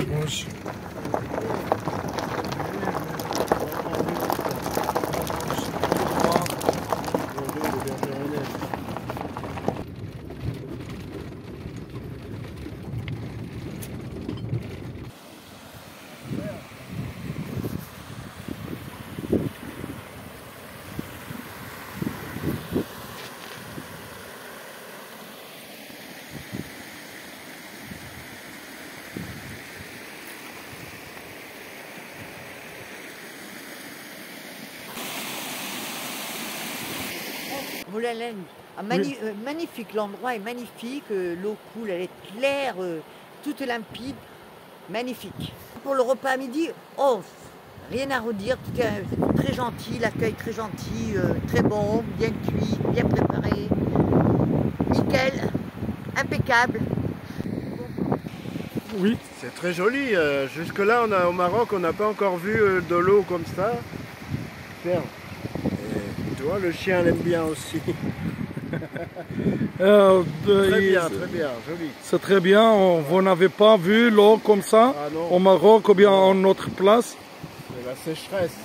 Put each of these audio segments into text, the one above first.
alguns ah, mani euh, magnifique, l'endroit est magnifique, euh, l'eau coule, elle est claire, euh, toute limpide, magnifique. Pour le repas à midi, oh, rien à redire, tout est très gentil, l'accueil très gentil, très bon, bien cuit, bien préparé, nickel, impeccable. Oui, c'est très joli. Jusque-là, on a, au Maroc, on n'a pas encore vu de l'eau comme ça. Le chien l'aime bien aussi. Euh, très bien, très bien, joli. C'est très bien. Vous n'avez pas vu l'eau comme ça ah au Maroc ou bien en notre place C'est la sécheresse.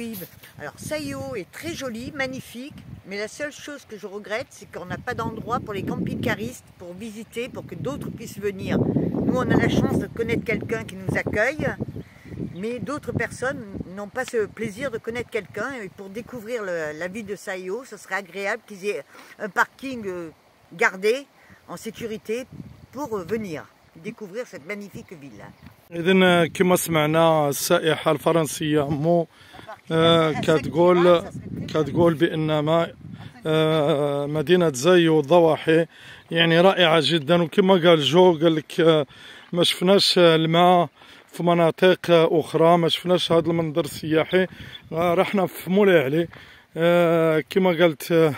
Oui, alors Saïo est très joli, magnifique, mais la seule chose que je regrette, c'est qu'on n'a pas d'endroit pour les camping-caristes pour visiter, pour que d'autres puissent venir. Nous, on a la chance de connaître quelqu'un qui nous accueille, mais d'autres personnes n'ont pas ce plaisir de connaître quelqu'un. Et pour découvrir la ville de Saïo, ce serait agréable qu'ils aient un parking euh, gardé en sécurité pour euh, venir découvrir cette magnifique ville. إذن كما سمعنا السائحة الفرنسية مو كتقول كتقول بأن ما مدينة زايو والضواحي يعني رائعة جدا. وكما قال جو قال لك ما شفناش الماء في مناطق أخرى ما شفناش هذا المنظر السياحي. رحنا في مولاي علي. كما قالت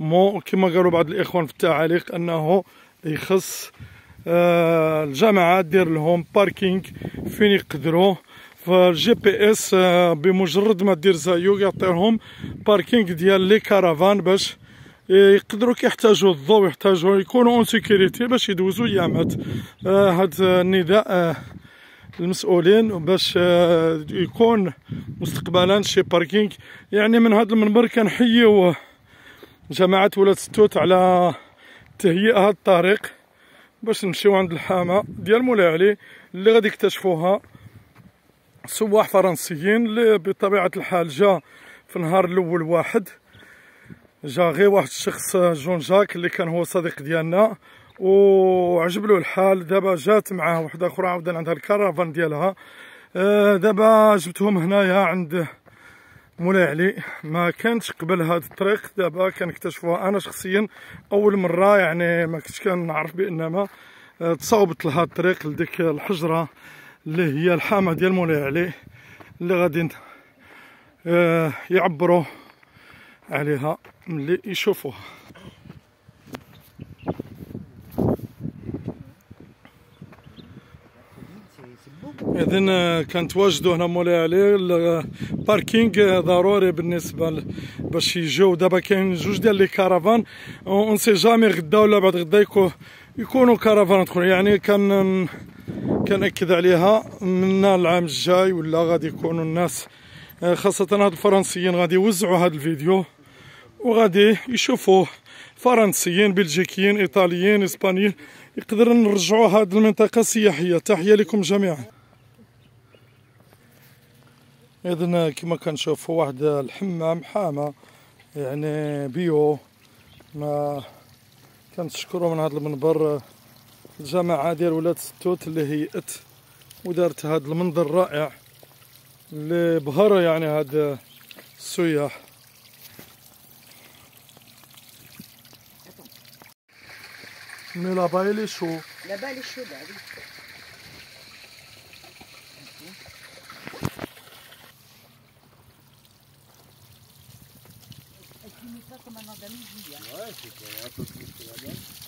مو كما قالوا بعض الإخوان في التعاليق أنه يخص الجماعة دير لهم parking فين يقدروا. فال GPS بمجرد ما دير زايو يعطيهم parking ديال les caravanes باش يقدروا كيحتاجوا الضوء يحتاجوا يكونوا en sécurité باش يدوزوا ايامات آه هذا النداء آه المسؤولين باش آه يكون مستقبلا شي parking يعني من هذا المنبر كنحييو جماعة ولاد ستوت على تهيئة هذا الطريق باش نمشيو عند الحامة ديال مولاي علي اللي غادي يكتشفوها. سواح فرنسيين اللي بطبيعة الحال جا في النهار الأول واحد. جا غير واحد الشخص جون جاك اللي كان هو صديق ديالنا. وعجب له الحال دابا جات معاه وحده أخرى عاودا عندها الكرافان ديالها. آه، دابا جبتهم هنايا عند مولاي علي. ما كانتش قبل هاد الطريق دابا كنكتشفوها أنا شخصيا. أول مرة يعني ما كنتش كنعرف بانما آه، تصاوبت لهاد الطريق لديك الحجرة. اللي هي الحامة ديال مولاي علي اللي غادي آه، يعبروا عليها ملي يشوفوها. اذا كنتواجدوا هنا مولاي علي ال parking ضروري بالنسبة باش يجيو. دابا كاين جوج ديال les caravanes on sait jamais غدا ولا بعد غدا يكونوا caravanes أخرى يعني كان كنأكد عليها من العام الجاي ولا غادي يكونوا الناس خاصة هاد الفرنسيين غادي يوزعوا هاد الفيديو وغادي يشوفوه. فرنسيين بلجيكيين إيطاليين إسبانيين يقدر نرجعوا هذه المنطقة سياحيه تحية لكم جميعا. إذن كما كنشوفوا واحد الحمام حامة يعني بيو ما كنشكروا من هذا المنبر الجماعة ديال ولاد ستوت اللي هيئت ودارت هذا المنظر الرائع اللي بهر يعني هاد السياح là-bas, il est chaud. Là-bas, il est chaud, bah oui.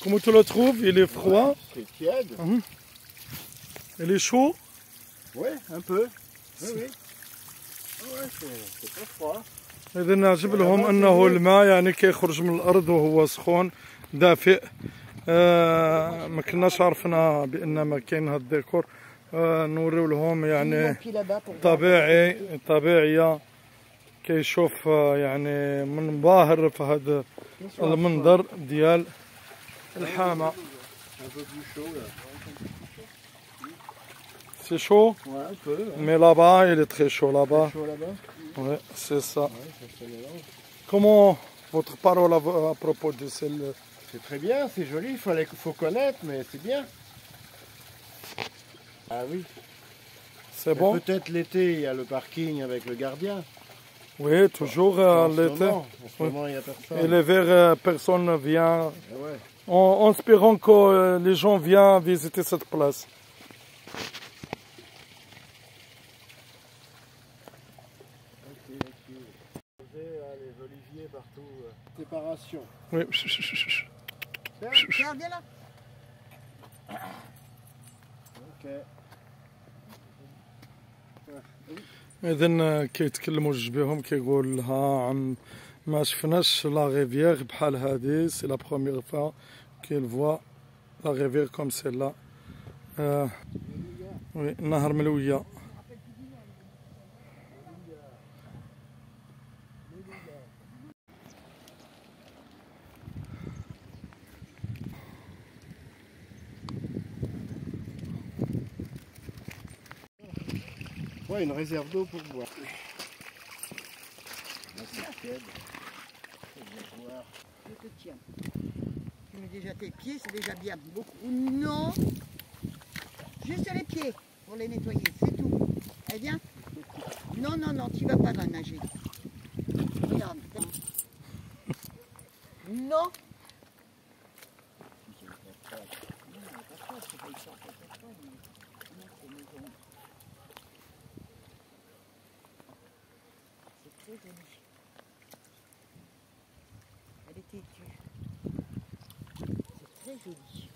Comment tu le trouves Il est froid C'est tiède. Mmh. Il est chaud Oui, un peu. Oui, oui. Ouais, c'est pas froid. إذا عجب لهم أنه الماء يعني كيخرج من الأرض وهو سخون دافئ آه ما كناش عرفنا بأن ما كاين هاد الديكور آه نوريو لهم يعني. طبيعي طبيعية كيشوف آه، يعني منبهر في هذا المنظر ديال الحامة Un peu plus chaud là. سي شو Ouais, un peu. hein. مي لابا il est très chaud là-bas Chaud là-bas Ouais, c'est ça. Ouais, ça se mélange. Comment votre parole à, à propos de celle C'est très bien, c'est joli, il fallait, faut connaître, mais c'est bien. Ah oui. C'est Mais bon Peut-être l'été, il y a le parking avec le gardien. Oui, toujours euh, à l'été. Et l'hiver, euh, personne ne vient. Ouais. En, en, espérant que euh, les gens viennent visiter cette place. Okay, okay. Les oliviers partout. Séparation. Oui. Viens, viens là. Ok. Ah, ouais. اذا كيتكلموا جوج بهم كيقول لها عن ما شفناش la rivière بحال هادي c'est la première fois qu'ils voient la rivière comme cela. آه oui نهر ملوية. Une réserve d'eau pour boire. Je te tiens. Tu mets déjà tes pieds, c'est déjà bien. Beaucoup. Non. Juste les pieds pour les nettoyer, c'est tout. Eh bien Non, non, non, tu vas pas là nager. Regarde. Non. Elle est têtue. C'est très joli.